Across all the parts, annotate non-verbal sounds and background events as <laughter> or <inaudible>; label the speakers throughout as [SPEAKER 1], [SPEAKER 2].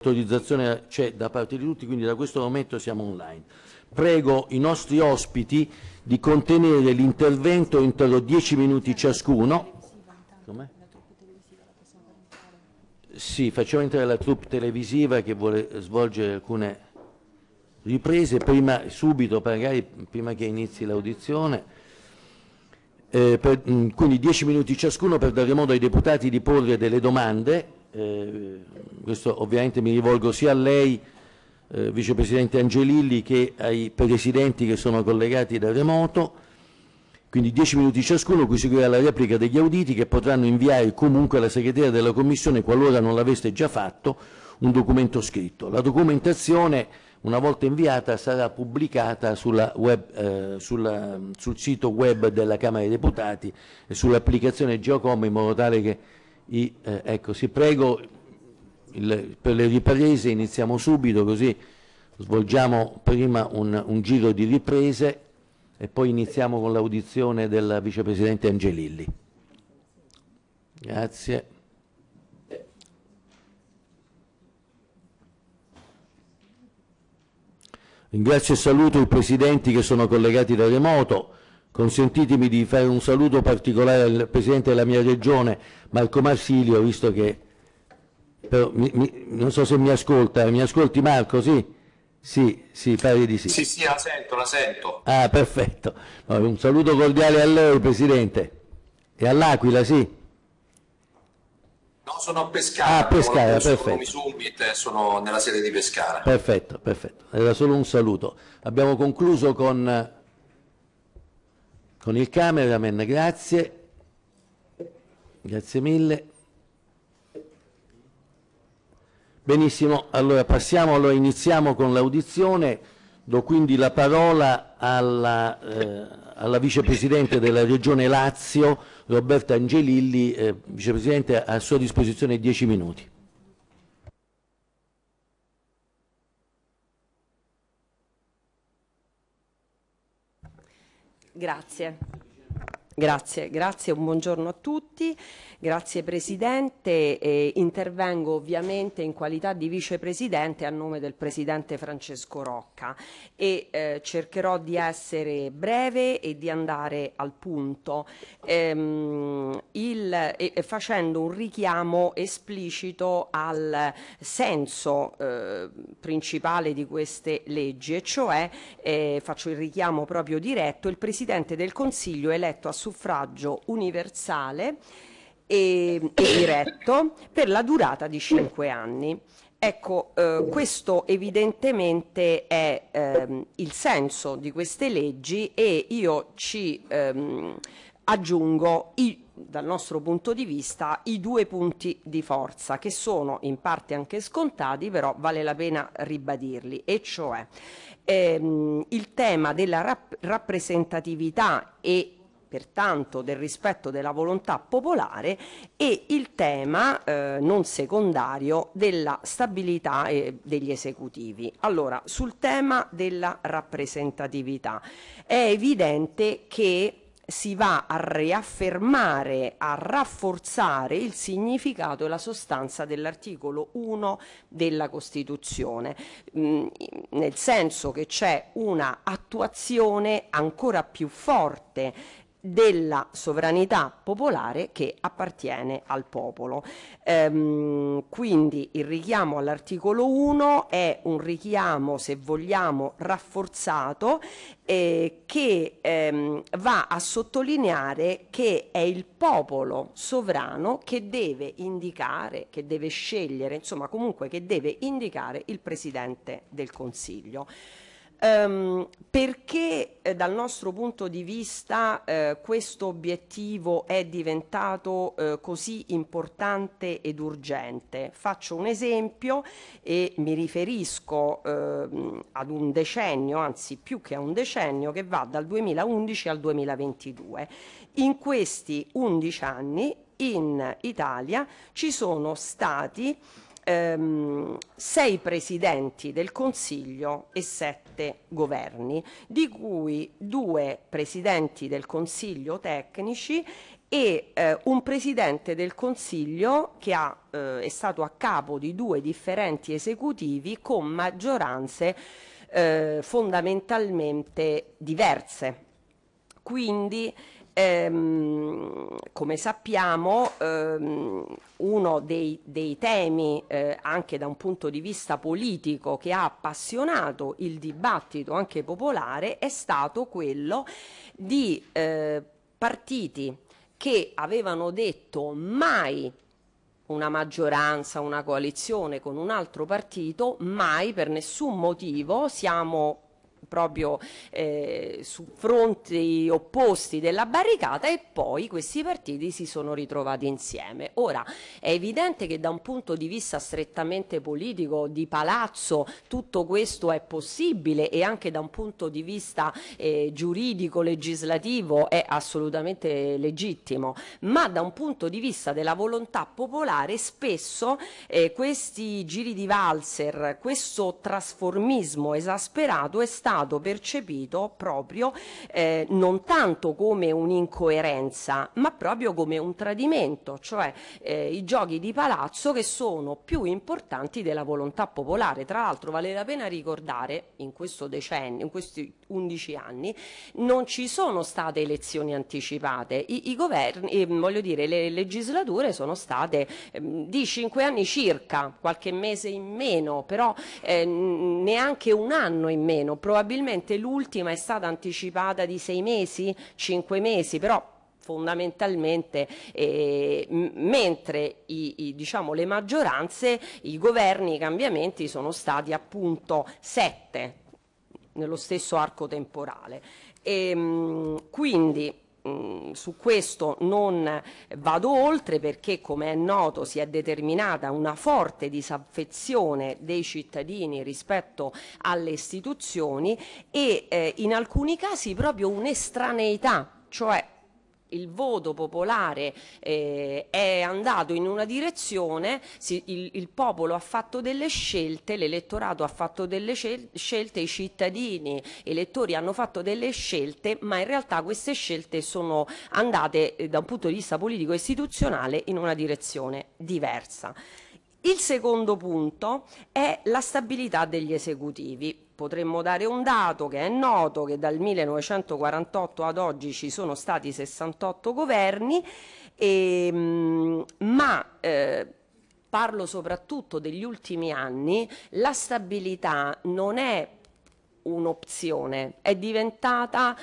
[SPEAKER 1] L'autorizzazione c'è da parte di tutti, quindi da questo momento siamo online. Prego i nostri ospiti di contenere l'intervento entro 10 minuti ciascuno. Com'è? Sì, facciamo entrare la troupe televisiva che vuole svolgere alcune riprese, prima, subito, magari prima che inizi l'audizione. Eh, mh, quindi 10 minuti ciascuno per dare modo ai deputati di porre delle domande eh, questo ovviamente mi rivolgo sia a lei, eh, Vicepresidente Angelilli, che ai Presidenti che sono collegati da remoto, quindi 10 minuti ciascuno, cui seguirà la replica degli auditi che potranno inviare comunque alla Segreteria della Commissione, qualora non l'aveste già fatto, un documento scritto. La documentazione, una volta inviata, sarà pubblicata web, eh, sulla, sul sito web della Camera dei Deputati e sull'applicazione Geocom in modo tale che i, eh, ecco, si prego il, per le riprese iniziamo subito così svolgiamo prima un, un giro di riprese e poi iniziamo con l'audizione del vicepresidente Angelilli. Grazie. Ringrazio e saluto i presidenti che sono collegati da remoto, Consentitemi di fare un saluto particolare al Presidente della mia Regione, Marco Marsilio, visto che però, mi, mi, non so se mi ascolta, mi ascolti Marco, sì? Sì, sì, pare di sì.
[SPEAKER 2] Sì, sì, la sento, la sento.
[SPEAKER 1] Ah, perfetto. No, un saluto cordiale a lei, Presidente. E all'Aquila, sì?
[SPEAKER 2] No, sono a Pescara.
[SPEAKER 1] Ah, Pescara, perfetto.
[SPEAKER 2] Summit, sono nella sede di Pescara.
[SPEAKER 1] Perfetto, perfetto. Era solo un saluto. Abbiamo concluso con con il cameraman, grazie. Grazie mille. Benissimo, allora passiamo, allora iniziamo con l'audizione, do quindi la parola alla, eh, alla vicepresidente della regione Lazio, Roberta Angelilli, eh, vicepresidente a sua disposizione 10 minuti.
[SPEAKER 3] Grazie. Grazie, grazie, un buongiorno a tutti. Grazie Presidente, eh, intervengo ovviamente in qualità di Vicepresidente a nome del Presidente Francesco Rocca. E eh, cercherò di essere breve e di andare al punto. Ehm, il, eh, facendo un richiamo esplicito al senso eh, principale di queste leggi e cioè eh, faccio il richiamo proprio diretto il Presidente del Consiglio eletto a suffragio universale e, e diretto per la durata di cinque anni. Ecco, eh, questo evidentemente è ehm, il senso di queste leggi e io ci ehm, aggiungo i, dal nostro punto di vista i due punti di forza che sono in parte anche scontati però vale la pena ribadirli e cioè ehm, il tema della rap rappresentatività e pertanto del rispetto della volontà popolare e il tema eh, non secondario della stabilità eh, degli esecutivi. Allora, sul tema della rappresentatività è evidente che si va a riaffermare, a rafforzare il significato e la sostanza dell'articolo 1 della Costituzione, mm, nel senso che c'è una attuazione ancora più forte della sovranità popolare che appartiene al popolo. Ehm, quindi il richiamo all'articolo 1 è un richiamo, se vogliamo, rafforzato eh, che ehm, va a sottolineare che è il popolo sovrano che deve indicare, che deve scegliere, insomma comunque che deve indicare il Presidente del Consiglio. Um, perché eh, dal nostro punto di vista eh, questo obiettivo è diventato eh, così importante ed urgente? Faccio un esempio e mi riferisco ehm, ad un decennio, anzi più che a un decennio, che va dal 2011 al 2022. In questi 11 anni in Italia ci sono stati ehm, sei presidenti del Consiglio e sette governi, di cui due presidenti del Consiglio tecnici e eh, un Presidente del Consiglio che ha, eh, è stato a capo di due differenti esecutivi con maggioranze eh, fondamentalmente diverse. Quindi ehm, come sappiamo ehm, uno dei, dei temi eh, anche da un punto di vista politico che ha appassionato il dibattito anche popolare è stato quello di eh, partiti che avevano detto mai una maggioranza, una coalizione con un altro partito, mai per nessun motivo siamo proprio eh, su fronti opposti della barricata e poi questi partiti si sono ritrovati insieme. Ora è evidente che da un punto di vista strettamente politico, di palazzo, tutto questo è possibile e anche da un punto di vista eh, giuridico, legislativo è assolutamente legittimo, ma da un punto di vista della volontà popolare spesso eh, questi giri di valzer, questo trasformismo esasperato è stato stato percepito proprio eh, non tanto come un'incoerenza, ma proprio come un tradimento, cioè eh, i giochi di palazzo che sono più importanti della volontà popolare. Tra l'altro vale la pena ricordare in questo decennio, in questi 11 anni, non ci sono state elezioni anticipate. I, i governi, eh, voglio dire, le legislature sono state eh, di 5 anni circa, qualche mese in meno, però eh, neanche un anno in meno, probabilmente l'ultima è stata anticipata di sei mesi, cinque mesi, però fondamentalmente eh, mentre i, i, diciamo, le maggioranze, i governi, i cambiamenti sono stati appunto sette nello stesso arco temporale. E, ehm, quindi Mm, su questo non vado oltre perché come è noto si è determinata una forte disaffezione dei cittadini rispetto alle istituzioni e eh, in alcuni casi proprio un'estraneità, cioè il voto popolare eh, è andato in una direzione, si, il, il, popolo ha fatto delle scelte, l'elettorato ha fatto delle scelte, i cittadini elettori hanno fatto delle scelte, ma in realtà queste scelte sono andate eh, da un punto di vista politico e istituzionale in una direzione diversa. Il secondo punto è la stabilità degli esecutivi. Potremmo dare un dato che è noto che dal 1948 ad oggi ci sono stati 68 governi, e, ehm, ma eh, parlo soprattutto degli ultimi anni, la stabilità non è un'opzione, è diventata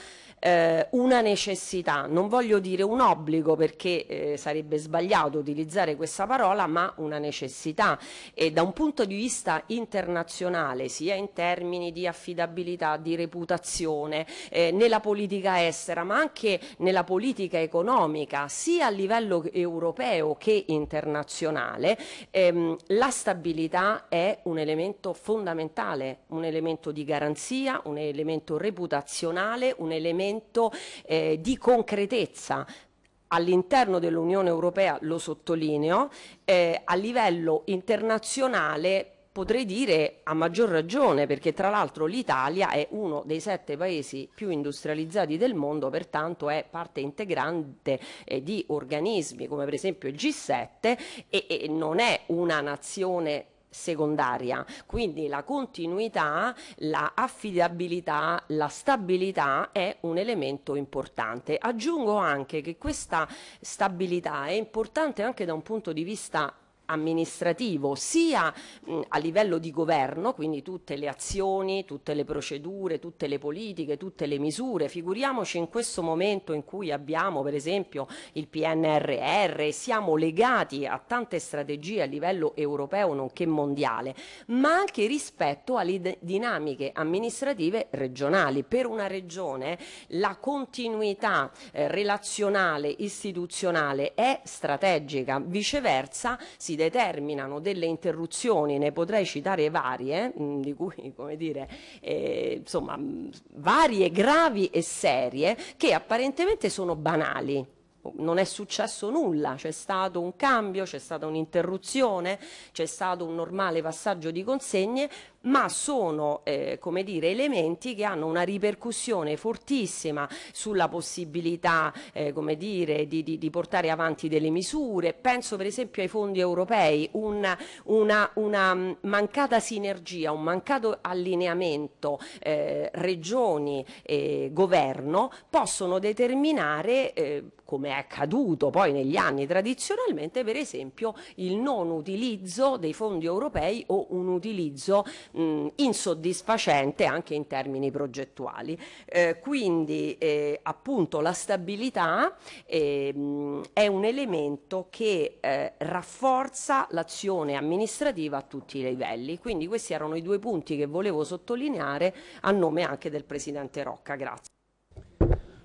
[SPEAKER 3] eh, una necessità, non voglio dire un obbligo perché eh, sarebbe sbagliato utilizzare questa parola, ma una necessità. E da un punto di vista internazionale, sia in termini di affidabilità, di reputazione, eh, nella politica estera, ma anche nella politica economica, sia a livello europeo che internazionale, ehm, la stabilità è un elemento fondamentale, un elemento di garanzia, un elemento reputazionale, un elemento elemento eh, di concretezza all'interno dell'Unione Europea, lo sottolineo, eh, a livello internazionale potrei dire a maggior ragione perché tra l'altro l'Italia è uno dei sette paesi più industrializzati del mondo, pertanto è parte integrante eh, di organismi come per esempio il G7 e, e non è una nazione secondaria. Quindi la continuità, la affidabilità, la stabilità è un elemento importante. Aggiungo anche che questa stabilità è importante anche da un punto di vista amministrativo sia a livello di governo, quindi tutte le azioni, tutte le procedure, tutte le politiche, tutte le misure. Figuriamoci in questo momento in cui abbiamo per esempio il PNRR siamo legati a tante strategie a livello europeo nonché mondiale, ma anche rispetto alle dinamiche amministrative regionali. Per una regione la continuità eh, relazionale, istituzionale è strategica, viceversa si determinano delle interruzioni, ne potrei citare varie, mm, di cui, <laughs> come dire, eh, insomma, mh, varie, gravi e serie, che apparentemente sono banali, non è successo nulla, c'è stato un cambio, c'è stata un'interruzione, c'è stato un normale passaggio di consegne, ma sono eh, come dire, elementi che hanno una ripercussione fortissima sulla possibilità eh, come dire, di, di, di, portare avanti delle misure. Penso per esempio ai fondi europei, una, una, una mancata sinergia, un mancato allineamento eh, regioni e governo possono determinare eh, come è accaduto poi negli anni tradizionalmente, per esempio il non utilizzo dei fondi europei o un utilizzo mh, insoddisfacente anche in termini progettuali. Eh, quindi eh, appunto la stabilità eh, mh, è un elemento che eh, rafforza l'azione amministrativa a tutti i livelli. Quindi questi erano i due punti che volevo sottolineare a nome anche del Presidente Rocca. Grazie.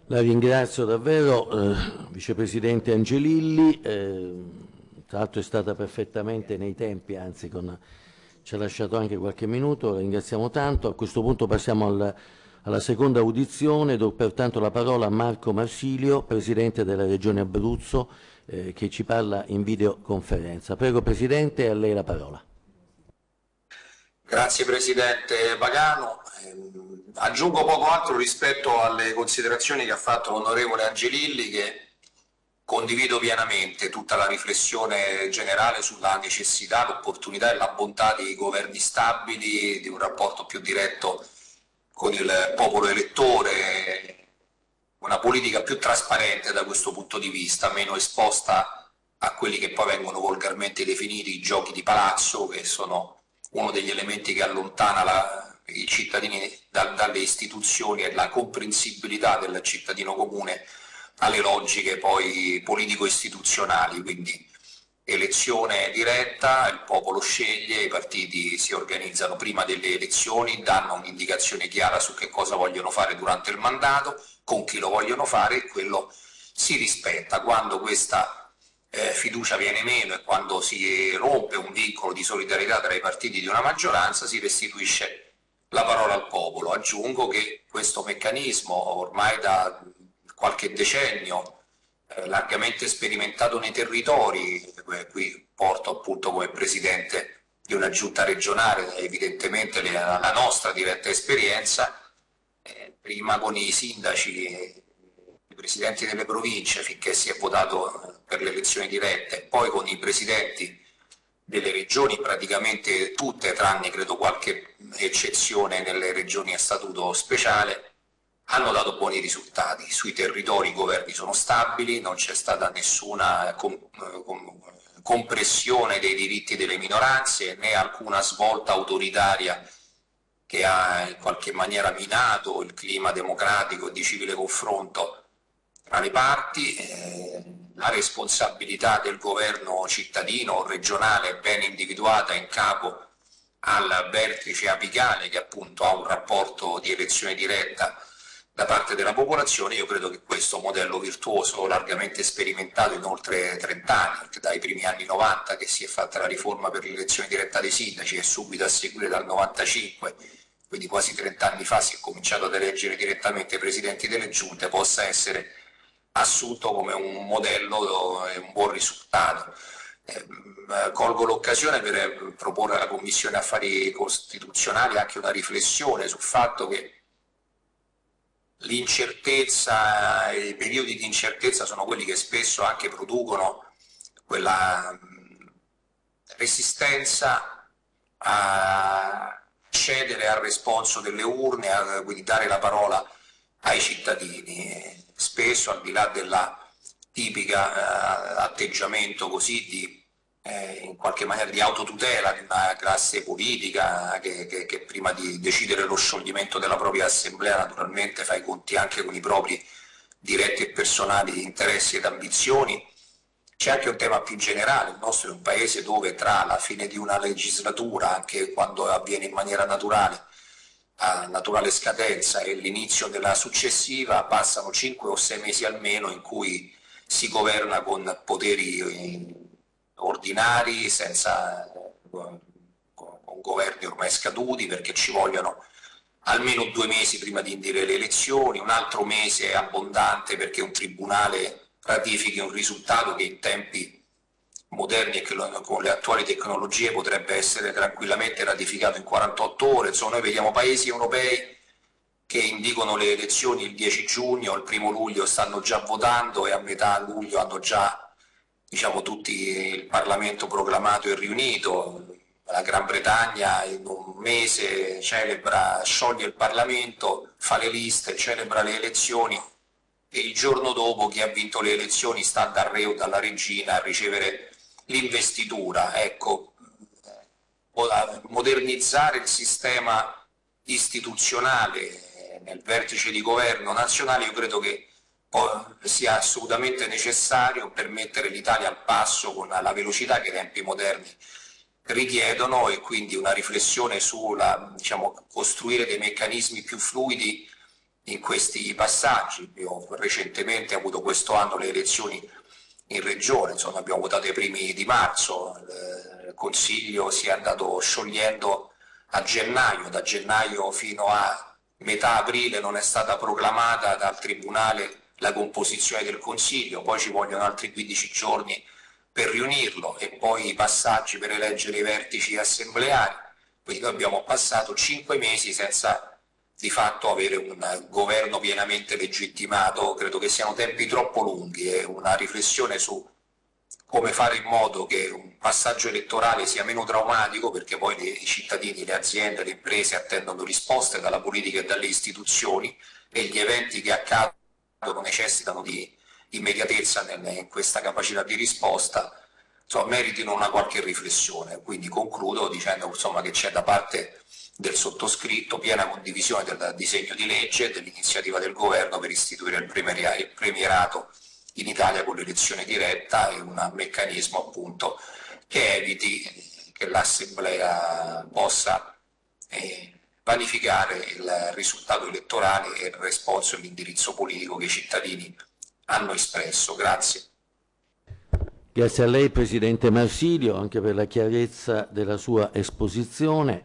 [SPEAKER 1] La ringrazio davvero, eh, Vicepresidente Angelilli, eh, tra l'altro è stata perfettamente nei tempi, anzi con, ci ha lasciato anche qualche minuto, la ringraziamo tanto. A questo punto passiamo al, alla seconda audizione, do pertanto la parola a Marco Marsilio, Presidente della Regione Abruzzo, eh, che ci parla in videoconferenza. Prego Presidente, a lei la parola.
[SPEAKER 2] Grazie Presidente Pagano. Eh, aggiungo poco altro rispetto alle considerazioni che ha fatto l'onorevole Angelilli che condivido pienamente tutta la riflessione generale sulla necessità, l'opportunità e la bontà di governi stabili, di un rapporto più diretto con il popolo elettore, una politica più trasparente da questo punto di vista, meno esposta a quelli che poi vengono volgarmente definiti i giochi di palazzo, che sono uno degli elementi che allontana la, i cittadini da, dalle istituzioni e la comprensibilità del cittadino comune alle logiche poi politico-istituzionali, quindi elezione diretta, il popolo sceglie, i partiti si organizzano prima delle elezioni, danno un'indicazione chiara su che cosa vogliono fare durante il mandato, con chi lo vogliono fare e quello si rispetta. Quando questa eh, fiducia viene meno e quando si rompe un vincolo di solidarietà tra i partiti di una maggioranza si restituisce la parola al popolo. Aggiungo che questo meccanismo ormai da qualche decennio eh, largamente sperimentato nei territori, eh, qui porto appunto come presidente di una giunta regionale evidentemente la, la nostra diretta esperienza, eh, prima con i sindaci presidenti delle province finché si è votato per le elezioni dirette, poi con i presidenti delle regioni, praticamente tutte, tranne credo qualche eccezione nelle regioni a statuto speciale, hanno dato buoni risultati. Sui territori i governi sono stabili, non c'è stata nessuna com com compressione dei diritti delle minoranze né alcuna svolta autoritaria che ha in qualche maniera minato il clima democratico e di civile confronto tra le parti, eh, la responsabilità del governo cittadino o regionale ben individuata in capo al vertice apicale che appunto ha un rapporto di elezione diretta da parte della popolazione, io credo che questo modello virtuoso largamente sperimentato in oltre 30 anni, dai primi anni 90 che si è fatta la riforma per l'elezione diretta dei sindaci e subito a seguire dal 95, quindi quasi 30 anni fa si è cominciato ad eleggere direttamente i presidenti delle giunte, possa essere assunto come un modello e un buon risultato. Eh, colgo l'occasione per proporre alla Commissione Affari Costituzionali anche una riflessione sul fatto che l'incertezza, i periodi di incertezza sono quelli che spesso anche producono quella resistenza a cedere al responso delle urne, a quindi dare la parola ai cittadini. Spesso al di là del tipica eh, atteggiamento così di eh, in qualche maniera di autotutela una classe politica che, che, che, prima di decidere lo scioglimento della propria assemblea naturalmente fa i conti anche con i propri diretti e personali interessi ed ambizioni. C'è anche un tema più generale, il nostro è un paese dove tra la fine di una legislatura, anche quando avviene in maniera naturale, a naturale scadenza e l'inizio della successiva passano 5 o 6 mesi almeno in cui si governa con poteri ordinari, senza, con governi ormai scaduti perché ci vogliono almeno due mesi prima di indire le elezioni, un altro mese abbondante perché un tribunale ratifichi un risultato che in tempi moderni e con le attuali tecnologie potrebbe essere tranquillamente ratificato in 48 ore. Insomma, noi vediamo paesi europei che indicano le elezioni il 10 giugno, il primo luglio stanno già votando e a metà luglio hanno già diciamo, tutti il Parlamento proclamato e riunito. La Gran Bretagna in un mese celebra, scioglie il Parlamento, fa le liste, celebra le elezioni e il giorno dopo chi ha vinto le elezioni sta dal re o dalla regina a ricevere l'investitura. Ecco, modernizzare il sistema istituzionale nel vertice di governo nazionale io credo che sia assolutamente necessario per mettere l'Italia al passo con la velocità che i tempi moderni richiedono e quindi una riflessione sulla diciamo, costruire dei meccanismi più fluidi in questi passaggi. Io recentemente avuto questo anno le elezioni in regione, insomma, abbiamo votato i primi di marzo, il Consiglio si è andato sciogliendo a gennaio, da gennaio fino a metà aprile non è stata proclamata dal Tribunale la composizione del Consiglio, poi ci vogliono altri 15 giorni per riunirlo e poi i passaggi per eleggere i vertici assembleari. Quindi noi abbiamo passato cinque mesi senza di fatto avere un governo pienamente legittimato, credo che siano tempi troppo lunghi e una riflessione su come fare in modo che un passaggio elettorale sia meno traumatico perché poi i cittadini, le aziende, le imprese attendono risposte dalla politica e dalle istituzioni e gli eventi che accadono necessitano di immediatezza in questa capacità di risposta, insomma, meritino una qualche riflessione. Quindi concludo dicendo insomma, che c'è da parte del sottoscritto piena condivisione del disegno di legge e dell'iniziativa del governo per istituire il premierato in Italia con l'elezione diretta e un meccanismo appunto che eviti che l'Assemblea possa eh, vanificare il risultato elettorale e il responso e l'indirizzo politico che i cittadini hanno espresso. Grazie.
[SPEAKER 1] Grazie a lei Presidente Marsilio anche per la chiarezza della sua esposizione.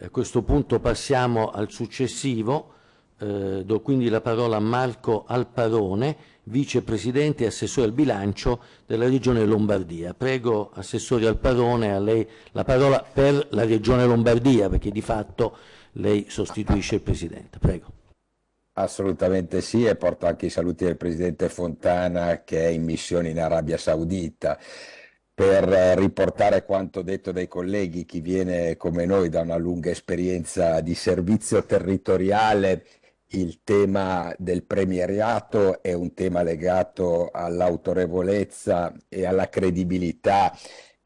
[SPEAKER 1] A questo punto passiamo al successivo, eh, do quindi la parola a Marco Alparone, Vicepresidente e Assessore al bilancio della Regione Lombardia. Prego Assessore Alparone, a lei la parola per la Regione Lombardia perché di fatto lei sostituisce il Presidente. Prego.
[SPEAKER 4] Assolutamente sì e porto anche i saluti del Presidente Fontana che è in missione in Arabia Saudita per riportare quanto detto dai colleghi, chi viene come noi da una lunga esperienza di servizio territoriale, il tema del premieriato è un tema legato all'autorevolezza e alla credibilità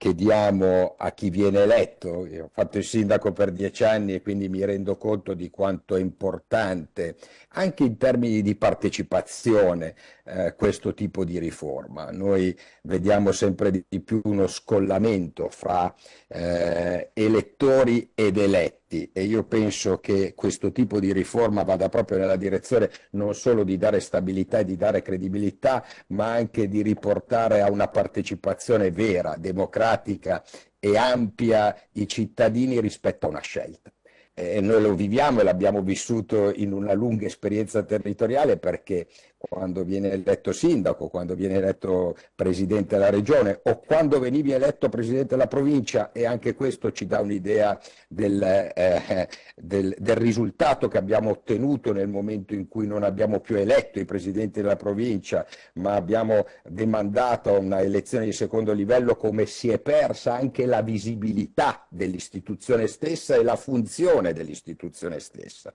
[SPEAKER 4] che diamo a chi viene eletto. Io ho fatto il sindaco per dieci anni e quindi mi rendo conto di quanto è importante, anche in termini di partecipazione, eh, questo tipo di riforma. Noi vediamo sempre di più uno scollamento fra eh, elettori ed eletti e io penso che questo tipo di riforma vada proprio nella direzione non solo di dare stabilità e di dare credibilità, ma anche di riportare a una partecipazione vera, democratica e ampia i cittadini rispetto a una scelta. E noi lo viviamo e l'abbiamo vissuto in una lunga esperienza territoriale perché quando viene eletto sindaco, quando viene eletto presidente della regione o quando venivi eletto presidente della provincia e anche questo ci dà un'idea del, eh, del, del, risultato che abbiamo ottenuto nel momento in cui non abbiamo più eletto i presidenti della provincia ma abbiamo demandato una elezione di secondo livello come si è persa anche la visibilità dell'istituzione stessa e la funzione dell'istituzione stessa.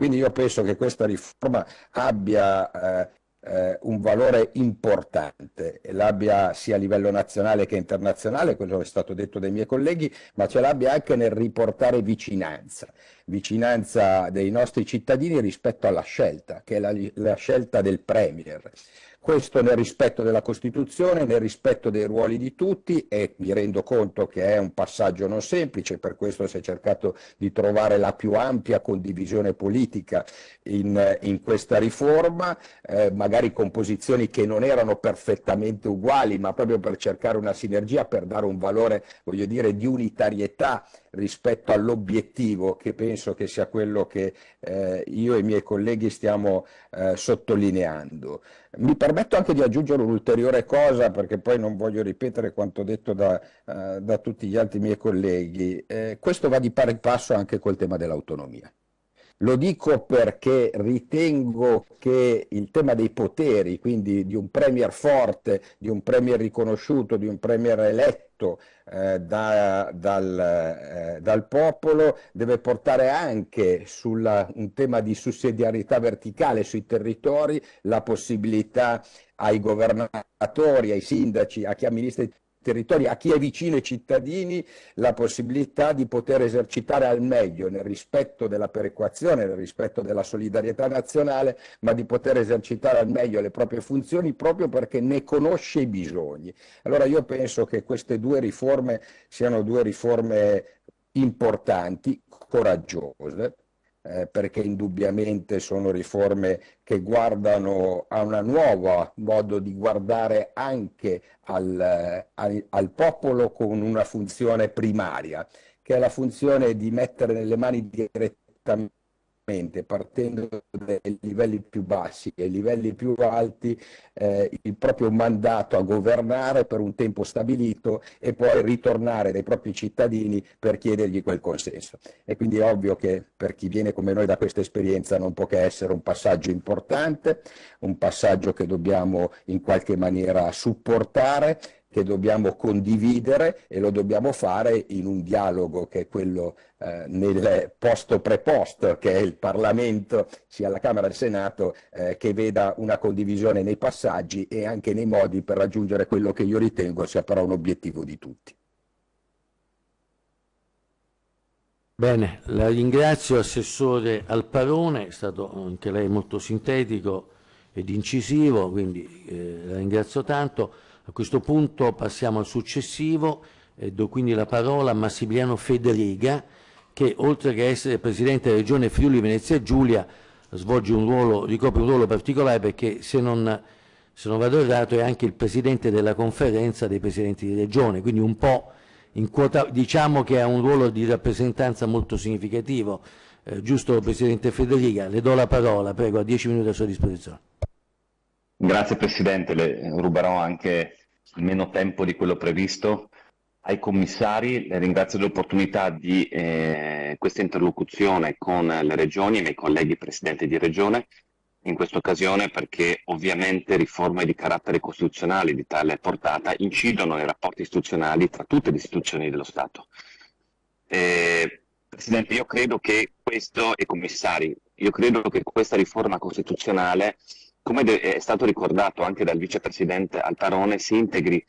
[SPEAKER 4] Quindi io penso che questa riforma abbia eh, eh, un valore importante, l'abbia sia a livello nazionale che internazionale, quello è stato detto dai miei colleghi, ma ce l'abbia anche nel riportare vicinanza, vicinanza dei nostri cittadini rispetto alla scelta, che è la, la scelta del Premier. Questo nel rispetto della Costituzione, nel rispetto dei ruoli di tutti e mi rendo conto che è un passaggio non semplice, per questo si è cercato di trovare la più ampia condivisione politica in, in questa riforma, eh, magari con posizioni che non erano perfettamente uguali, ma proprio per cercare una sinergia, per dare un valore, voglio dire, di unitarietà rispetto all'obiettivo che penso che sia quello che eh, io e i miei colleghi stiamo eh, sottolineando. Mi permetto anche di aggiungere un'ulteriore cosa, perché poi non voglio ripetere quanto detto da, uh, da tutti gli altri miei colleghi. Eh, questo va di pari passo anche col tema dell'autonomia. Lo dico perché ritengo che il tema dei poteri, quindi di un premier forte, di un premier riconosciuto, di un premier eletto eh, da, dal, eh, dal, popolo, deve portare anche su un tema di sussidiarietà verticale sui territori la possibilità ai governatori, ai sindaci, a chi amministra territori, a chi è vicino ai cittadini, la possibilità di poter esercitare al meglio nel rispetto della perequazione, nel rispetto della solidarietà nazionale, ma di poter esercitare al meglio le proprie funzioni proprio perché ne conosce i bisogni. Allora io penso che queste due riforme siano due riforme importanti, coraggiose, eh, perché indubbiamente sono riforme che guardano a un nuovo modo di guardare anche al, al, al popolo con una funzione primaria, che è la funzione di mettere nelle mani direttamente partendo dai livelli più bassi e livelli più alti eh, il proprio mandato a governare per un tempo stabilito e poi ritornare dai propri cittadini per chiedergli quel consenso. E quindi è ovvio che per chi viene come noi da questa esperienza non può che essere un passaggio importante, un passaggio che dobbiamo in qualche maniera supportare che dobbiamo condividere e lo dobbiamo fare in un dialogo che è quello eh, nel posto preposto che è il Parlamento, sia la Camera il Senato, eh, che veda una condivisione nei passaggi e anche nei modi per raggiungere quello che io ritengo sia però un obiettivo di tutti.
[SPEAKER 1] Bene, la ringrazio Assessore Alparone, è stato anche lei molto sintetico ed incisivo, quindi eh, la ringrazio tanto. A questo punto passiamo al successivo e do quindi la parola a Massimiliano Federiga che oltre che essere Presidente della Regione Friuli Venezia Giulia svolge un ruolo, ricopre un ruolo particolare perché se non, se non vado errato è anche il Presidente della conferenza dei Presidenti di Regione, quindi un po' in quota, diciamo che ha un ruolo di rappresentanza molto significativo. Eh, giusto Presidente Federica, le do la parola, prego, a dieci minuti a sua disposizione.
[SPEAKER 5] Grazie Presidente, le ruberò anche meno tempo di quello previsto. Ai commissari le ringrazio dell'opportunità di eh, questa interlocuzione con le regioni e i miei colleghi presidenti di regione in questa occasione perché ovviamente riforme di carattere costituzionale di tale portata incidono nei rapporti istituzionali tra tutte le istituzioni dello Stato. Eh, Presidente, io credo che questo, e commissari, io credo che questa riforma costituzionale come è stato ricordato anche dal vicepresidente Altarone, si integri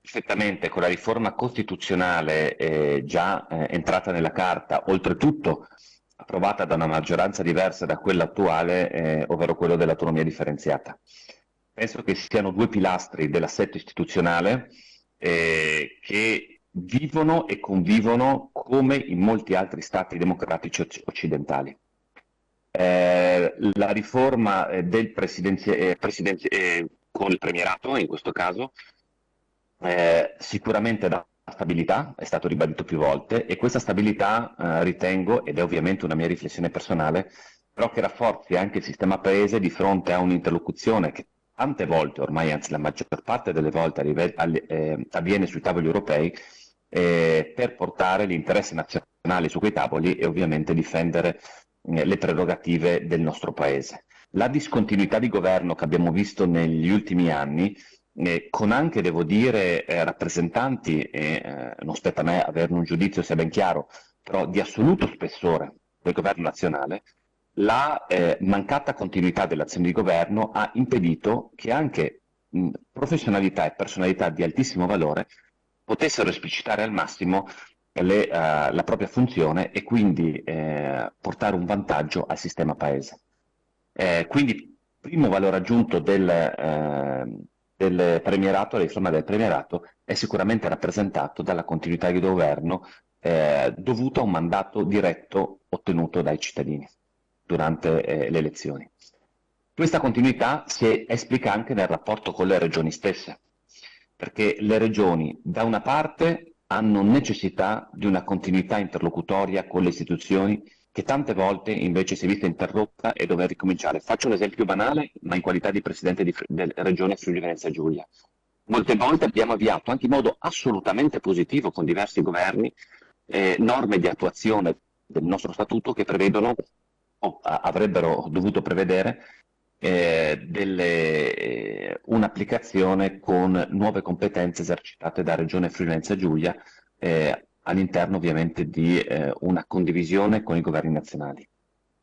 [SPEAKER 5] perfettamente con la riforma costituzionale eh, già eh, entrata nella Carta, oltretutto approvata da una maggioranza diversa da quella attuale, eh, ovvero quello dell'autonomia differenziata. Penso che siano due pilastri dell'assetto istituzionale eh, che vivono e convivono come in molti altri stati democratici occidentali. Eh, la riforma eh, del presidenzi- eh, eh, con il premierato, in questo caso, eh, sicuramente dà stabilità, è stato ribadito più volte, e questa stabilità ritengo, ed è ovviamente una mia riflessione personale, però che rafforzi anche il sistema paese di fronte a un'interlocuzione che tante volte, ormai anzi la maggior parte delle volte avviene sui tavoli europei, per portare l'interesse nazionale su quei tavoli e ovviamente difendere le prerogative del nostro Paese. La discontinuità di governo che abbiamo visto negli ultimi anni, eh, con anche, devo dire, eh, rappresentanti, e eh, non spetta a me averne un giudizio sia ben chiaro, però di assoluto spessore del governo nazionale, la eh, mancata continuità dell'azione di governo ha impedito che anche mh, professionalità e personalità di altissimo valore potessero esplicitare al massimo le, uh, la propria funzione e quindi eh, portare un vantaggio al sistema paese. Eh, quindi primo valore aggiunto del, eh, del premierato, la riforma del premierato, è sicuramente rappresentato dalla continuità di governo eh, dovuta a un mandato diretto ottenuto dai cittadini durante eh, le elezioni. Questa continuità si esplica anche nel rapporto con le regioni stesse, perché le regioni da una parte hanno necessità di una continuità interlocutoria con le istituzioni che tante volte invece si è vista interrotta e dover ricominciare. Faccio un esempio banale, ma in qualità di Presidente di, della Regione Friuli Venezia Giulia. Molte volte abbiamo avviato anche in modo assolutamente positivo con diversi governi eh, norme di attuazione del nostro statuto che prevedono o avrebbero dovuto prevedere eh, delle, eh, un'applicazione con nuove competenze esercitate da Regione Friuli Venezia Giulia eh, all'interno ovviamente di eh, una condivisione con i governi nazionali.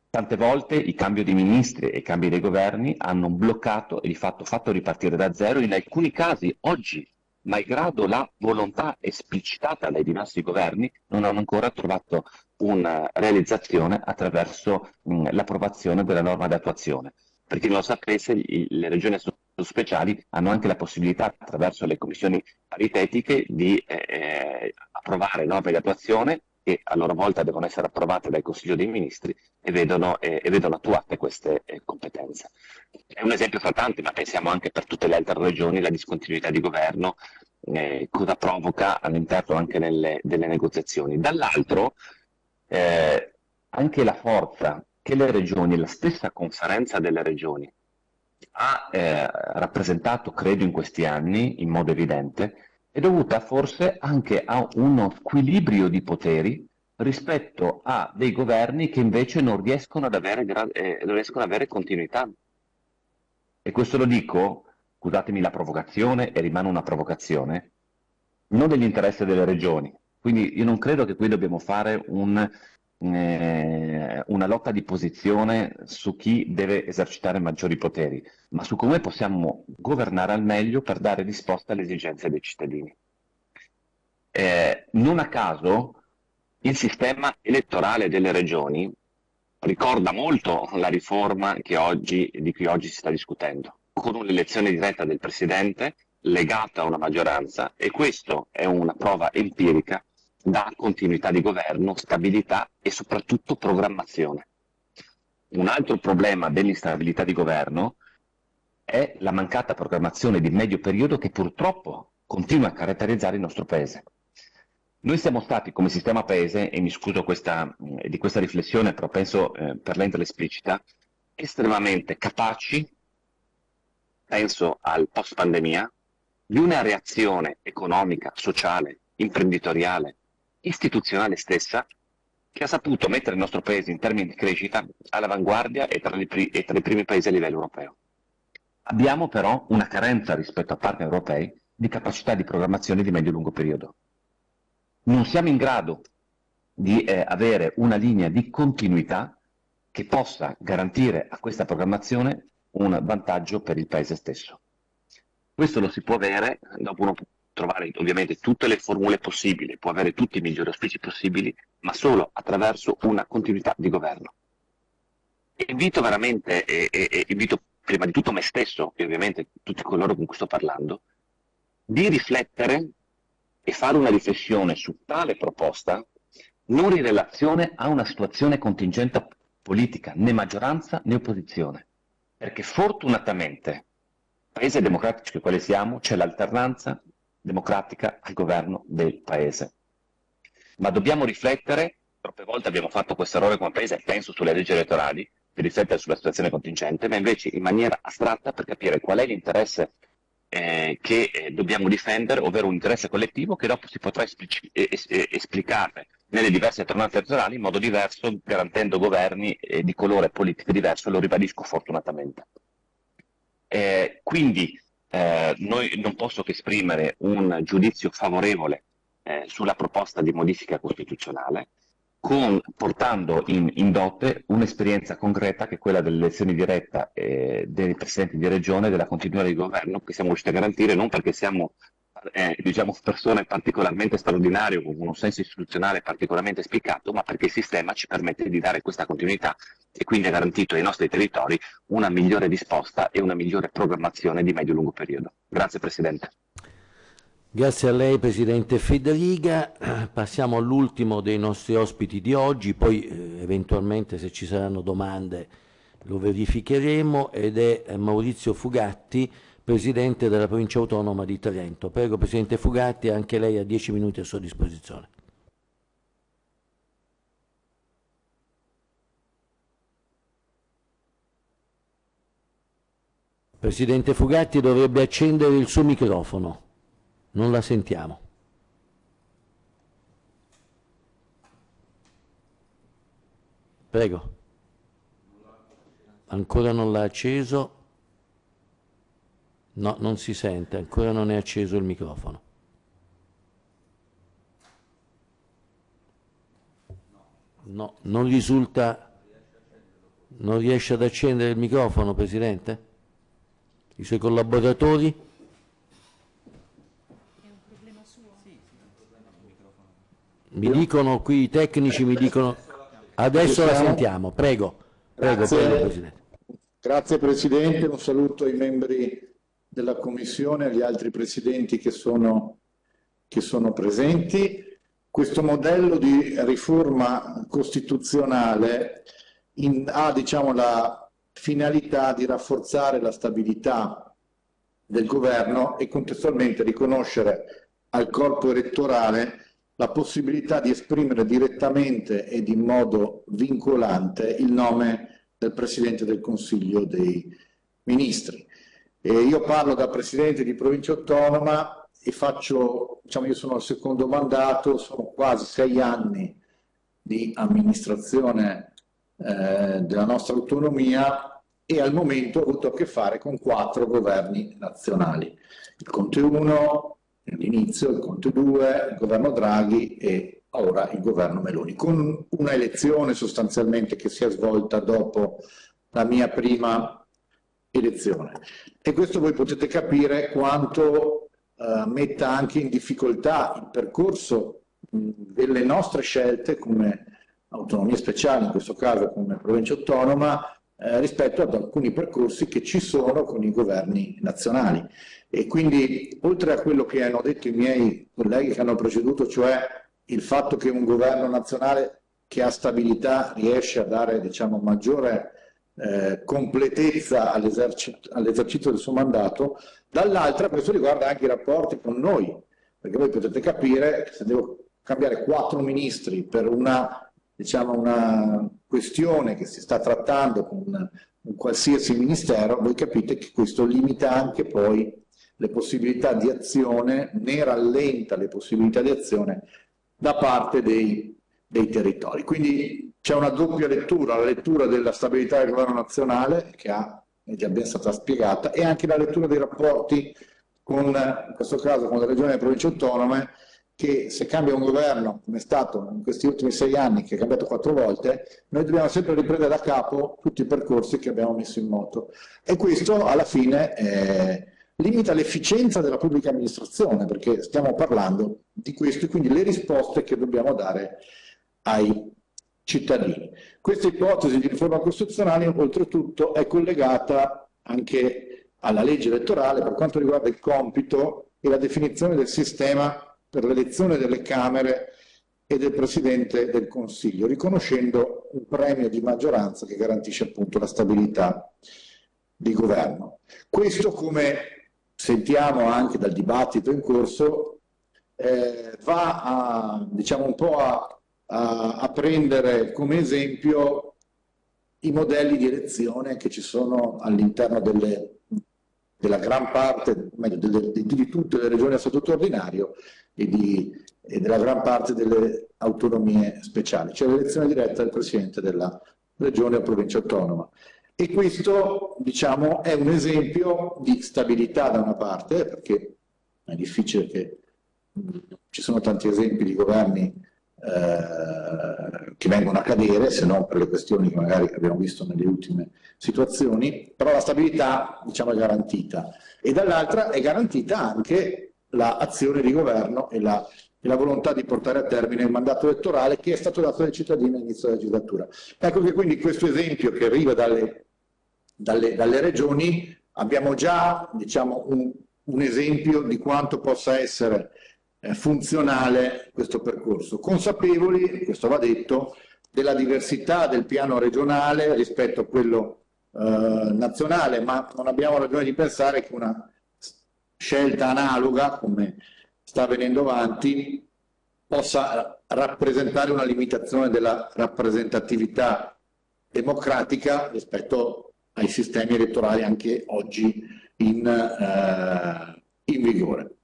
[SPEAKER 5] Tante volte i cambi di ministri e i cambi dei governi hanno bloccato e di fatto fatto ripartire da zero, in alcuni casi oggi, malgrado la volontà esplicitata dai diversi governi, non hanno ancora trovato una realizzazione attraverso l'approvazione della norma di attuazione. Per chi non lo sapesse, le regioni speciali hanno anche la possibilità, attraverso le commissioni paritetiche, di eh, eh, approvare norme di attuazione che a loro volta devono essere approvate dal Consiglio dei Ministri e vedono, eh, e vedono attuate queste eh, competenze. È un esempio fra tanti, ma pensiamo anche per tutte le altre regioni la discontinuità di governo eh, cosa provoca all'interno anche nelle, delle negoziazioni. Dall'altro, eh, anche la forza che le regioni, la stessa conferenza delle regioni, ha eh, rappresentato, credo, in questi anni, in modo evidente, è dovuta forse anche a uno squilibrio di poteri rispetto a dei governi che invece non riescono ad avere, eh, riescono ad avere continuità. E questo lo dico, scusatemi la provocazione, e rimane una provocazione, non dell'interesse delle regioni. Quindi io non credo che qui dobbiamo fare un, eh, una lotta di posizione su chi deve esercitare maggiori poteri, ma su come possiamo governare al meglio per dare risposta alle esigenze dei cittadini. Eh, non a caso il sistema elettorale delle regioni ricorda molto la riforma oggi, di cui oggi si sta discutendo, con un'elezione diretta del Presidente legata a una maggioranza e questa è una prova empirica dà continuità di governo, stabilità e soprattutto programmazione. Un altro problema dell'instabilità di governo è la mancata programmazione di medio periodo che purtroppo continua a caratterizzare il nostro paese. Noi siamo stati come sistema paese, e mi scuso questa, di questa riflessione, però penso eh, per renderla esplicita, estremamente capaci, penso al post pandemia, di una reazione economica, sociale, imprenditoriale, istituzionale stessa che ha saputo mettere il nostro paese in termini di crescita all'avanguardia e tra, pri- e tra i primi paesi a livello europeo. Abbiamo però una carenza rispetto a partner europei di capacità di programmazione di medio-lungo periodo. Non siamo in grado di eh, avere una linea di continuità che possa garantire a questa programmazione un vantaggio per il paese stesso. Questo lo si può avere dopo trovare ovviamente tutte le formule possibili, può avere tutti i migliori auspici possibili, ma solo attraverso una continuità di governo. Invito veramente, e, e, invito prima di tutto me stesso e ovviamente tutti coloro con cui sto parlando, di riflettere e fare una riflessione su tale proposta non in relazione a una situazione contingente politica, né maggioranza né opposizione, perché fortunatamente, paese democratico quale siamo, c'è l'alternanza democratica al governo del paese. Ma dobbiamo riflettere, troppe volte abbiamo fatto questo errore come paese, penso sulle leggi elettorali, di riflettere sulla situazione contingente, ma invece in maniera astratta per capire qual è l'interesse eh, che eh, dobbiamo difendere, ovvero un interesse collettivo che dopo si potrà esplic- es- esplicare nelle diverse tornate elettorali in modo diverso, garantendo governi eh, di colore politico diverso, lo ribadisco fortunatamente. Eh, quindi eh, noi non posso che esprimere un giudizio favorevole eh, sulla proposta di modifica costituzionale, con, portando in, in, dote un'esperienza concreta che è quella dell'elezione diretta eh, dei presidenti di regione e della continuità di governo che siamo riusciti a garantire non perché siamo eh, diciamo, persone particolarmente straordinarie con uno senso istituzionale particolarmente spiccato, ma perché il sistema ci permette di dare questa continuità e quindi ha garantito ai nostri territori una migliore risposta e una migliore programmazione di medio-lungo periodo. Grazie Presidente.
[SPEAKER 1] Grazie a lei Presidente Federica. Passiamo all'ultimo dei nostri ospiti di oggi, poi eh, eventualmente se ci saranno domande lo verificheremo ed è Maurizio Fugatti, Presidente della Provincia Autonoma di Trento. Prego Presidente Fugatti, anche lei ha 10 minuti a sua disposizione. Presidente Fugatti dovrebbe accendere il suo microfono, non la sentiamo. Prego. Ancora non l'ha acceso. No, non si sente, ancora non è acceso il microfono. No, non risulta, non riesce ad accendere il microfono, Presidente? I suoi collaboratori? Mi dicono qui i tecnici, mi dicono... Adesso la sentiamo, prego, prego,
[SPEAKER 6] Grazie.
[SPEAKER 1] prego Presidente.
[SPEAKER 6] Grazie Presidente, un saluto ai membri della Commissione, agli altri Presidenti che sono, che sono presenti. Questo modello di riforma costituzionale in- ha diciamo, la finalità di rafforzare la stabilità del governo e contestualmente riconoscere al corpo elettorale la possibilità di esprimere direttamente ed in modo vincolante il nome del Presidente del Consiglio dei Ministri. E io parlo da Presidente di provincia autonoma e faccio, diciamo, io sono al secondo mandato, sono quasi sei anni di amministrazione eh, della nostra autonomia e al momento ho avuto a che fare con quattro governi nazionali. Il Conte 1, all'inizio, il Conte 2, il governo Draghi e ora il governo Meloni, con una elezione sostanzialmente che si è svolta dopo la mia prima elezione. E questo voi potete capire quanto eh, metta anche in difficoltà il percorso mh, delle nostre scelte come autonomia speciale, in questo caso come provincia autonoma, eh, rispetto ad alcuni percorsi che ci sono con i governi nazionali. E quindi, oltre a quello che hanno detto i miei colleghi che hanno preceduto, cioè il fatto che un governo nazionale che ha stabilità riesce a dare diciamo, maggiore eh, completezza all'eserci- all'esercizio del suo mandato, dall'altra questo riguarda anche i rapporti con noi, perché voi potete capire che se devo cambiare quattro ministri per una, diciamo, una questione che si sta trattando con un qualsiasi ministero, voi capite che questo limita anche poi le possibilità di azione, ne rallenta le possibilità di azione da parte dei, dei territori. Quindi c'è una doppia lettura, la lettura della stabilità del governo nazionale, che ha, è già ben stata spiegata, e anche la lettura dei rapporti con, in questo caso, con le regioni e le province autonome, che se cambia un governo, come è stato in questi ultimi sei anni, che è cambiato quattro volte, noi dobbiamo sempre riprendere da capo tutti i percorsi che abbiamo messo in moto. E questo alla fine eh, limita l'efficienza della pubblica amministrazione, perché stiamo parlando di questo e quindi le risposte che dobbiamo dare ai cittadini. Questa ipotesi di riforma costituzionale oltretutto è collegata anche alla legge elettorale per quanto riguarda il compito e la definizione del sistema per l'elezione delle Camere e del Presidente del Consiglio, riconoscendo un premio di maggioranza che garantisce appunto la stabilità di governo. Questo, come sentiamo anche dal dibattito in corso, eh, va a, diciamo un po' a, a, prendere come esempio i modelli di elezione che ci sono all'interno della gran parte, meglio, delle, di, di tutte le regioni a statuto ordinario e, di, e della gran parte delle autonomie speciali, cioè l'elezione diretta del Presidente della regione o provincia autonoma. E questo, diciamo, è un esempio di stabilità da una parte, perché è difficile che ci sono tanti esempi di governi eh, che vengono a cadere, se non per le questioni che magari abbiamo visto nelle ultime situazioni, però la stabilità diciamo, è garantita. E dall'altra è garantita anche l'azione di governo e la, e la, volontà di portare a termine il mandato elettorale che è stato dato dai cittadini all'inizio della legislatura. Ecco che quindi questo esempio che arriva dalle, dalle, dalle regioni abbiamo già diciamo, un, un esempio di quanto possa essere funzionale questo percorso, consapevoli, questo va detto, della diversità del piano regionale rispetto a quello eh, nazionale, ma non abbiamo ragione di pensare che una scelta analoga, come sta venendo avanti, possa rappresentare una limitazione della rappresentatività democratica rispetto ai sistemi elettorali anche oggi in, eh, in vigore.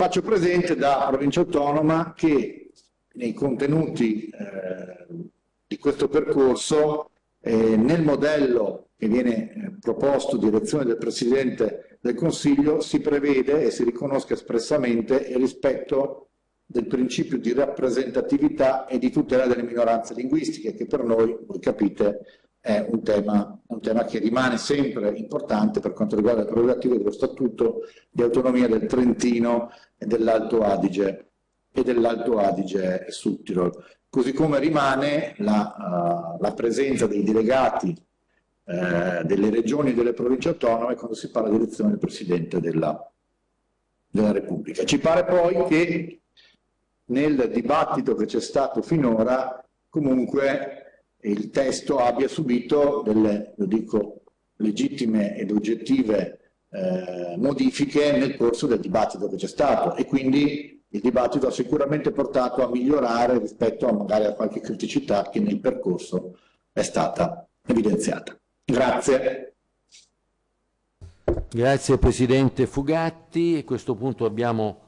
[SPEAKER 6] Faccio presente da provincia autonoma che nei contenuti eh, di questo percorso, eh, nel modello che viene eh, proposto di elezione del Presidente del Consiglio, si prevede e si riconosca espressamente il rispetto del principio di rappresentatività e di tutela delle minoranze linguistiche, che per noi, voi capite, è un tema, un tema, che rimane sempre importante per quanto riguarda le prerogative dello Statuto di autonomia del Trentino e dell'Alto Adige e dell'Alto Adige Sudtirol. Così come rimane la, uh, la presenza dei delegati uh, delle regioni e delle province autonome quando si parla di elezione del Presidente della, della Repubblica. Ci pare poi che nel dibattito che c'è stato finora comunque il testo abbia subito delle, lo dico, legittime ed oggettive eh, modifiche nel corso del dibattito che c'è stato e quindi il dibattito ha sicuramente portato a migliorare rispetto a magari a qualche criticità che nel percorso è stata evidenziata. Grazie.
[SPEAKER 1] Grazie Presidente Fugatti. A questo punto abbiamo,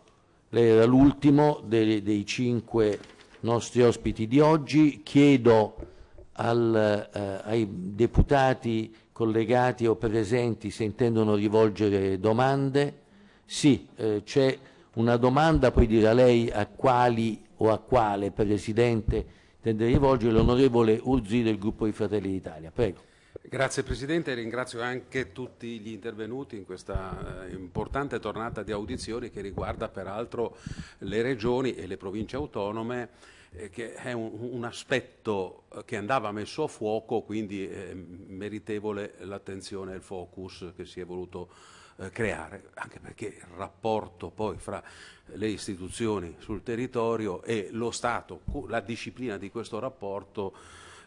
[SPEAKER 1] l'ultimo dei, dei cinque nostri ospiti di oggi. Chiedo al, eh, ai deputati collegati o presenti se intendono rivolgere domande. Sì, eh, c'è una domanda, poi dirà lei a quali o a quale Presidente intende rivolgere l'onorevole Urzi del gruppo di Fratelli d'Italia. Prego.
[SPEAKER 7] Grazie Presidente, ringrazio anche tutti gli intervenuti in questa eh, importante tornata di audizioni che riguarda peraltro le regioni e le province autonome eh, che è un, un, aspetto che andava messo a fuoco, quindi eh, meritevole l'attenzione e il focus che si è voluto eh, creare, anche perché il rapporto poi fra le istituzioni sul territorio e lo Stato, la disciplina di questo rapporto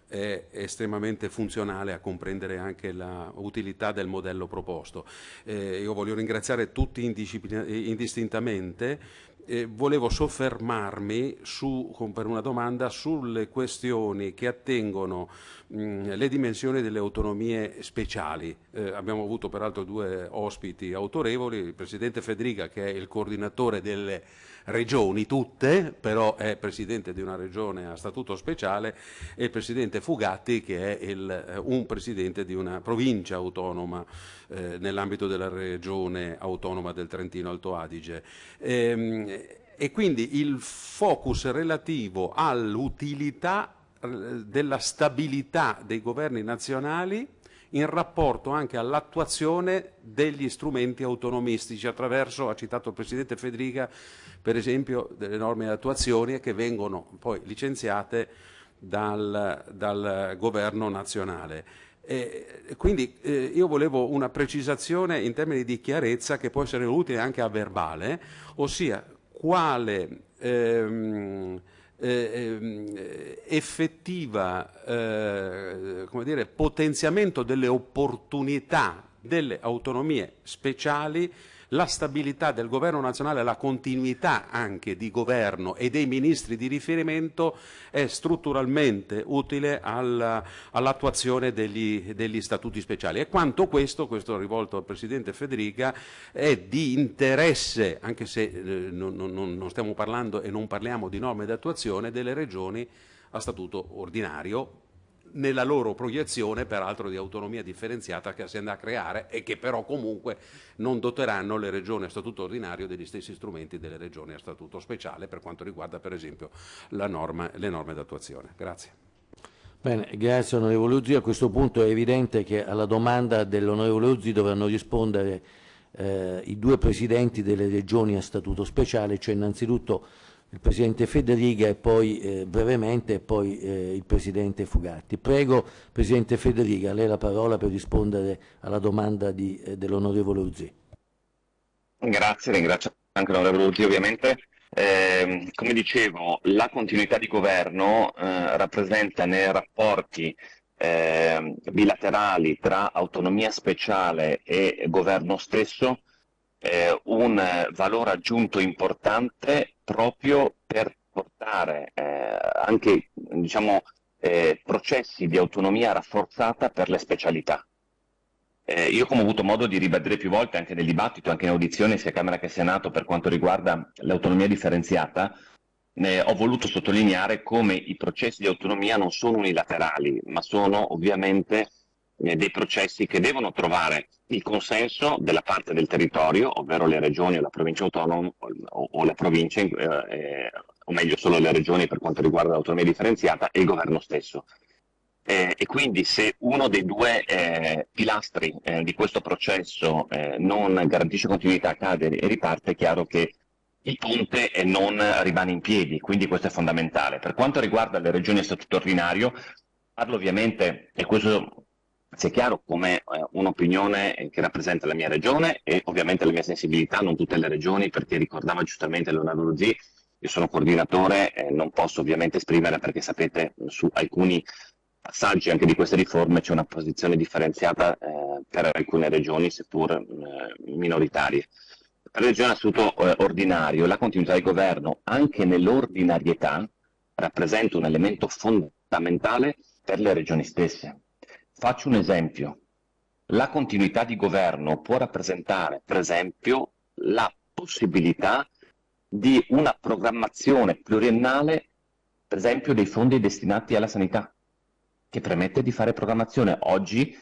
[SPEAKER 7] è estremamente funzionale a comprendere anche l'utilità del modello proposto. Eh, io voglio ringraziare tutti indistintamente eh, volevo soffermarmi su, per una domanda sulle questioni che attengono mh, le dimensioni delle autonomie speciali. Eh, abbiamo avuto peraltro due ospiti autorevoli, il Presidente Federica che è il coordinatore delle regioni tutte, però è Presidente di una regione a statuto speciale, e il Presidente Fugatti che è il, eh, un Presidente di una provincia autonoma eh, nell'ambito della regione autonoma del Trentino Alto Adige. Ehm, e quindi il focus relativo all'utilità eh, della stabilità dei governi nazionali in rapporto anche all'attuazione degli strumenti autonomistici attraverso, ha citato il Presidente Federica, per esempio delle norme di attuazione che vengono poi licenziate dal, dal governo nazionale. E quindi eh, io volevo una precisazione in termini di chiarezza che può essere utile anche a verbale, ossia quale ehm, eh, ehm, effettiva eh, dire, potenziamento delle opportunità delle autonomie speciali la stabilità del governo nazionale, la continuità anche di governo e dei ministri di riferimento è strutturalmente utile al, all'attuazione degli, degli, statuti speciali. E quanto questo, questo rivolto al Presidente Federica, è di interesse, anche se eh, non, non, non stiamo parlando e non parliamo di norme di attuazione, delle regioni a statuto ordinario nella loro proiezione, peraltro di autonomia differenziata che si andrà a creare e che però comunque non doteranno le regioni a statuto ordinario degli stessi strumenti delle regioni a statuto speciale per quanto riguarda per esempio norma, le norme d'attuazione. Grazie.
[SPEAKER 1] Bene, grazie onorevole Uzzi. A questo punto è evidente che alla domanda dell'onorevole Uzzi dovranno rispondere eh, i due presidenti delle regioni a statuto speciale, cioè innanzitutto il Presidente Federica e poi eh, brevemente poi eh, il Presidente Fugatti. Prego Presidente Federica, a lei la parola per rispondere alla domanda eh, dell'onorevole Uzzi.
[SPEAKER 5] Grazie, ringrazio anche l'onorevole Uzzi ovviamente. Eh, come dicevo, la continuità di governo eh, rappresenta nei rapporti eh, bilaterali tra autonomia speciale e governo stesso eh, un valore aggiunto importante proprio per portare eh, anche diciamo, eh, processi di autonomia rafforzata per le specialità. Eh, io come ho avuto modo di ribadire più volte anche nel dibattito, anche in audizione sia Camera che Senato per quanto riguarda l'autonomia differenziata, eh, ho voluto sottolineare come i processi di autonomia non sono unilaterali, ma sono ovviamente eh, dei processi che devono trovare il consenso della parte del territorio, ovvero le regioni o la provincia autonoma o, o le province, eh, eh, o meglio solo le regioni per quanto riguarda l'autonomia differenziata e il governo stesso. Eh, e quindi se uno dei due eh, pilastri eh, di questo processo eh, non garantisce continuità, cade e riparte, è chiaro che il ponte non rimane in piedi, quindi questo è fondamentale. Per quanto riguarda le regioni a statuto ordinario, parlo ovviamente, e questo sia chiaro, come eh, un'opinione che rappresenta la mia regione e ovviamente la mia sensibilità, non tutte le regioni, perché ricordava giustamente Leonardo Zì, io sono coordinatore, eh, non posso ovviamente esprimere perché sapete su alcuni passaggi anche di queste riforme c'è una posizione differenziata eh, per alcune regioni, seppur eh, minoritarie. Per regione assoluto eh, ordinario, la continuità di governo anche nell'ordinarietà rappresenta un elemento fondamentale per le regioni stesse. Faccio un esempio. La continuità di governo può rappresentare, per esempio, la possibilità di una programmazione pluriennale, per esempio, dei fondi destinati alla sanità che permette di fare programmazione. Oggi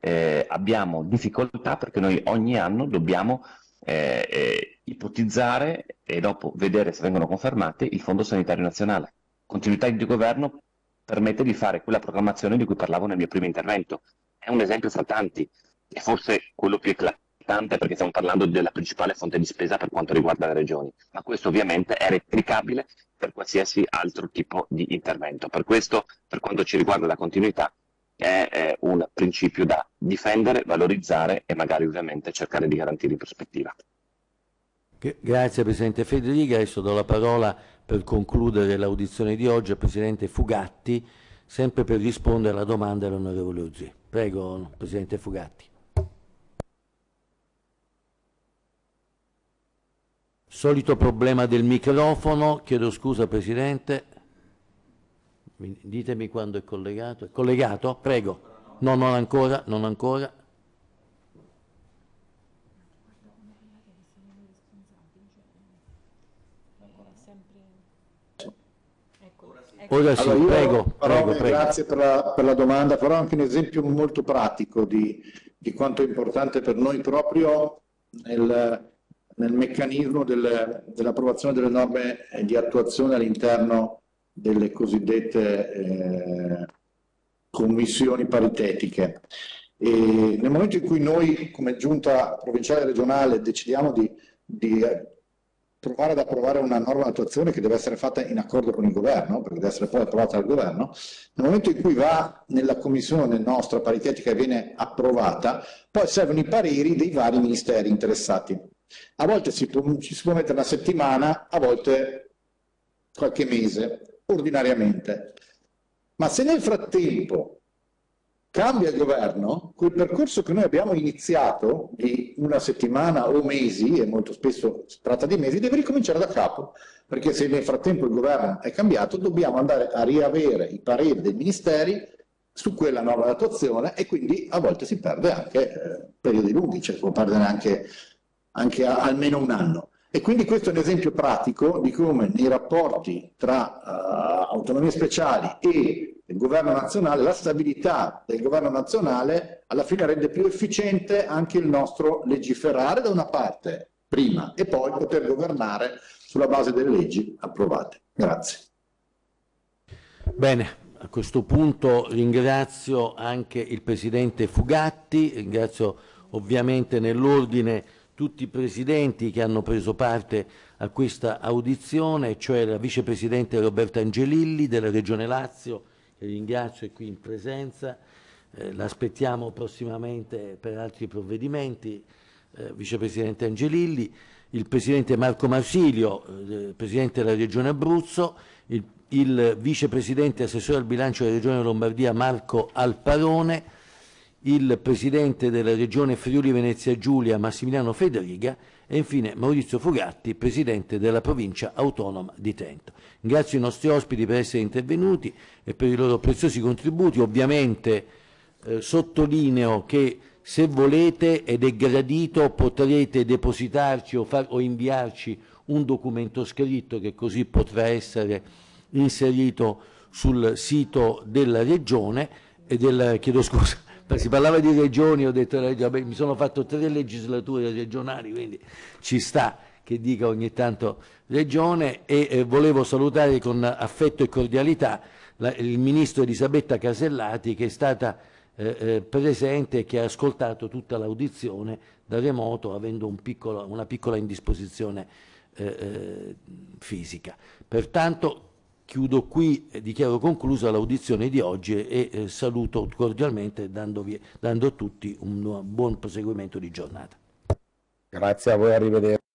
[SPEAKER 5] eh, abbiamo difficoltà perché noi ogni anno dobbiamo eh, eh, ipotizzare e dopo vedere se vengono confermate il Fondo Sanitario Nazionale. Continuità di governo permette di fare quella programmazione di cui parlavo nel mio primo intervento. È un esempio fra tanti, e forse quello più eclatante perché stiamo parlando della principale fonte di spesa per quanto riguarda le regioni, ma questo ovviamente è replicabile per qualsiasi altro tipo di intervento. Per questo, per quanto ci riguarda la continuità, è, è un principio da difendere, valorizzare e magari ovviamente cercare di garantire in prospettiva.
[SPEAKER 1] Grazie Presidente Federica, adesso do la parola per concludere l'audizione di oggi al Presidente Fugatti, sempre per rispondere alla domanda dell'onorevole Ozzi. Prego Presidente Fugatti. Solito problema del microfono, chiedo scusa Presidente. Ditemi quando è collegato. È collegato? Prego. No, non ancora, non ancora. Ora sì, allora prego, prego, prego.
[SPEAKER 6] Grazie per la, per la, domanda, però anche un esempio molto pratico di, di quanto è importante per noi proprio nel, nel meccanismo del, dell'approvazione delle norme di attuazione all'interno delle cosiddette eh, commissioni paritetiche. E nel momento in cui noi come giunta provinciale e regionale decidiamo di, di provare ad approvare una norma di attuazione che deve essere fatta in accordo con il governo, perché deve essere poi approvata dal governo, nel momento in cui va nella commissione nostra paritetica e viene approvata, poi servono i pareri dei vari ministeri interessati. A volte si può, ci si può mettere una settimana, a volte qualche mese, ordinariamente. Ma se nel frattempo cambia il governo, quel percorso che noi abbiamo iniziato di una settimana o mesi, e molto spesso si tratta di mesi, deve ricominciare da capo, perché se nel frattempo il governo è cambiato, dobbiamo andare a riavere i pareri dei ministeri su quella nuova attuazione e quindi a volte si perde anche eh, periodi lunghi, cioè può perdere anche anche a, almeno un anno. E quindi questo è un esempio pratico di come nei rapporti tra uh, autonomie speciali e il governo nazionale, la stabilità del governo nazionale alla fine rende più efficiente anche il nostro legiferare da una parte prima e poi poter governare sulla base delle leggi approvate. Grazie.
[SPEAKER 1] Bene, a questo punto ringrazio anche il Presidente Fugatti, ringrazio ovviamente nell'ordine tutti i presidenti che hanno preso parte a questa audizione, cioè la vicepresidente Roberta Angelilli della Regione Lazio, che ringrazio è qui in presenza, eh, l'aspettiamo prossimamente per altri provvedimenti, eh, vicepresidente Angelilli, il presidente Marco Marsilio, eh, presidente della Regione Abruzzo, il, il vicepresidente assessore al bilancio della Regione Lombardia Marco Alparone, il Presidente della Regione Friuli Venezia Giulia Massimiliano Federiga e infine Maurizio Fugatti, Presidente della Provincia Autonoma di Trento. Ringrazio i nostri ospiti per essere intervenuti e per i loro preziosi contributi. Ovviamente eh, sottolineo che se volete ed è gradito potrete depositarci o, far, o inviarci un documento scritto che così potrà essere inserito sul sito della Regione e del, chiedo scusa, si parlava di regioni, ho detto vabbè, mi sono fatto tre legislature regionali, quindi ci sta che dica ogni tanto regione e eh, volevo salutare con affetto e cordialità la, il ministro Elisabetta Casellati che è stata eh, eh, presente e che ha ascoltato tutta l'audizione da remoto avendo un piccolo, una piccola indisposizione eh, eh, fisica. Pertanto Chiudo qui e dichiaro conclusa l'audizione di oggi e eh, saluto cordialmente dandovi, dando a tutti un buon proseguimento di giornata.
[SPEAKER 4] Grazie a voi, arrivederci.